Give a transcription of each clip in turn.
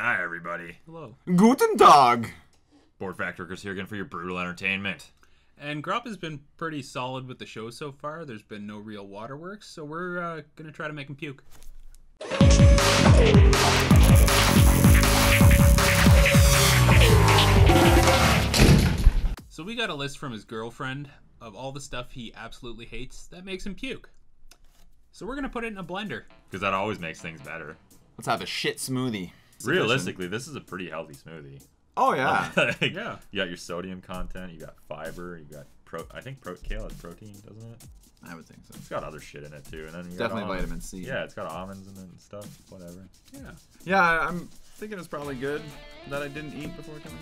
Hi, everybody. Hello. Guten Tag. Bored Factory Workers here again for your brutal entertainment. And Gropp has been pretty solid with the show so far. There's been no real waterworks, so we're uh, gonna try to make him puke. So we got a list from his girlfriend of all the stuff he absolutely hates that makes him puke. So we're gonna put it in a blender. Because that always makes things better. Let's have a shit smoothie. Realistically, this is a pretty healthy smoothie. Oh yeah. Like, Yeah. You got your sodium content, you got fiber, you got pro. I think pro- kale has protein, doesn't it? I would think so. It's got other shit in it too, and then you Definitely almonds. vitamin C. Yeah, it's got almonds and then stuff, whatever. Yeah. Yeah, I- I'm thinking it's probably good that I didn't eat before coming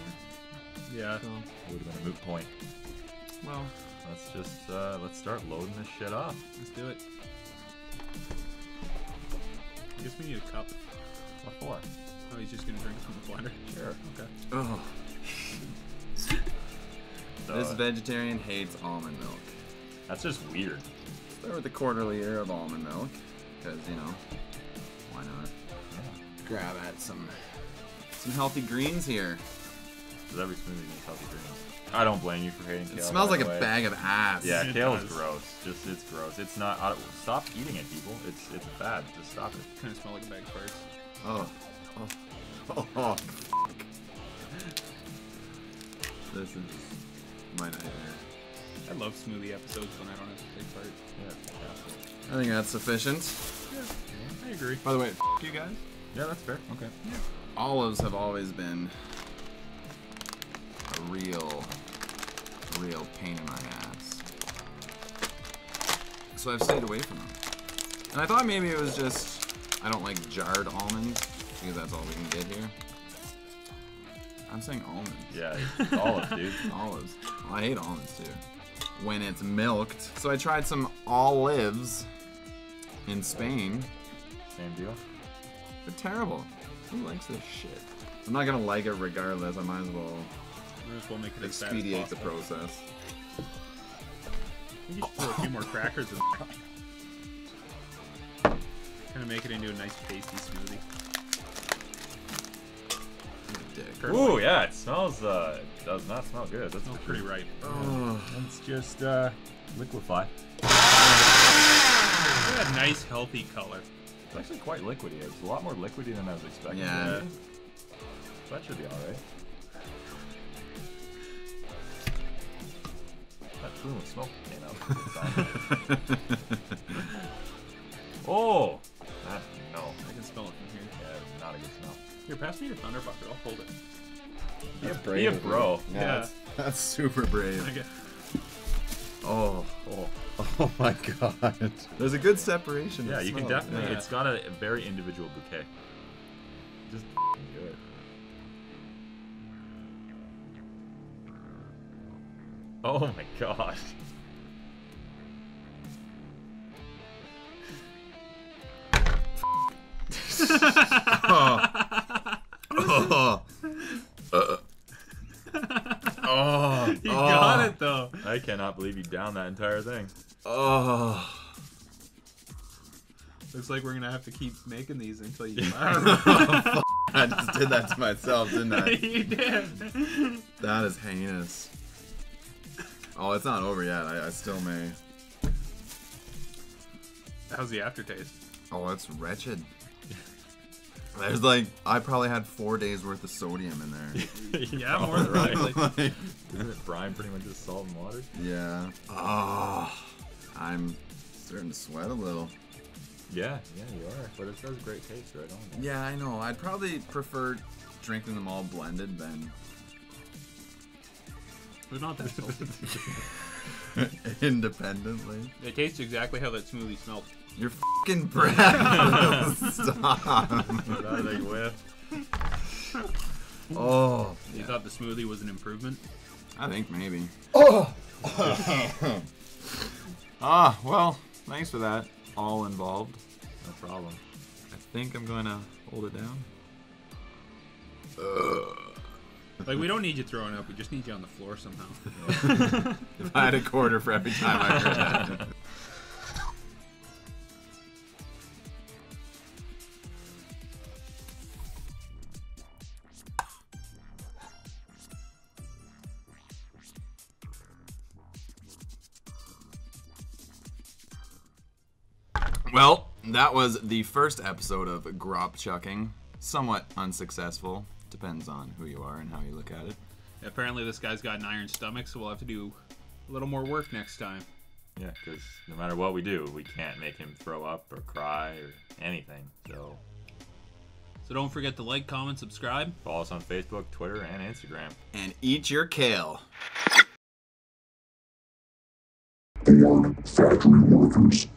here. Yeah. So, It would have been a moot point. well, Let's just uh, let's start loading this shit up. Let's do it. I guess we need a cup. What for? Oh, he's just gonna drink from the blender. Sure. Okay. oh, So, this vegetarian hates almond milk. that's just weird. Start with the quarterly year of almond milk, because you know, why not? Grab at some some healthy greens here. Because every smoothie needs healthy greens. I don't blame you for hating kale. It smells like the a way. bag of ass. Yeah, It kale is gross. Just it's gross. It's not. I don't, stop eating it, people. It's it's bad. Just stop it. Kind of smell like a bag of farts. Oh. Oh. Fuck. This is my nightmare. I love smoothie episodes when I don't have to take part. Yeah. I think that's sufficient. Yeah, I agree. By the way, you guys. Yeah, that's fair. Okay. Yeah. Olives have always been a real, real pain in my ass. So I've stayed away from them. And I thought maybe it was just I don't like jarred almonds because that's all we can get here. I'm saying almonds. Yeah, olives, dude. Olives. Well, I hate almonds too. When it's milked. So I tried some olives in Spain. Same deal. They're terrible. Who likes this shit? I'm not gonna like it regardless. I might as well Might as well make it as as expedite the process. You should throw a few more crackers in there. Kind of make it into a nice tasty smoothie. Dick. Perfect. Ooh, yeah. It smells. Uh, does not smell good. That's Smells pretty ripe. Oh, It's just uh, liquefy. Look at nice healthy color. It's actually quite liquidy. It's a lot more liquidy than I was expecting. Yeah. So that should be all right. That plume of smoke came out. oh, that no. I can smell it from here. Yeah, not a good smell. Here, pass me your thunder bucket. I'll hold it. Be a, be a bro. Yeah, Yeah. That's, that's super brave. Okay. Oh, Oh. oh my god. There's a good separation. Yeah, of you can definitely. Yeah. It's got a, a very individual bouquet. Just good. Oh my gosh. Oh. You oh. got it though. I cannot believe you downed that entire thing. Oh. Looks like we're gonna have to keep making these until you. I just did that to myself, didn't I? you did. That is heinous. Oh, it's not over yet. I, I still may. How's the aftertaste? Oh, it's wretched. There's like I probably had four days worth of sodium in there. Yeah, more than likely. Like, Isn't it brine pretty much just salt and water? yeah. Oh, I'm starting to sweat a little. Yeah, yeah, you are. But it says great taste right on there. Yeah, I know. I'd probably prefer drinking them all blended than They're not that salty. independently. They taste exactly how that smoothie smelled. Your fucking breath. Stop. That they whiff. Oh, You thought the smoothie was an improvement? I think maybe. Oh. ah, well, thanks for that. All involved. No problem. I think I'm going to hold it down. Like we don't need you throwing up. We just need you on the floor somehow. If I had a quarter for every time I heard that. Well, that was the first episode of Gropp Chucking. Somewhat unsuccessful. Depends on who you are and how you look at it. Apparently, this guy's got an iron stomach, so we'll have to do a little more work next time. Yeah, because no matter what we do, we can't make him throw up or cry or anything. So So don't forget to like, comment, subscribe. follow us on Facebook, Twitter, and Instagram. And eat your kale. Bored factory workers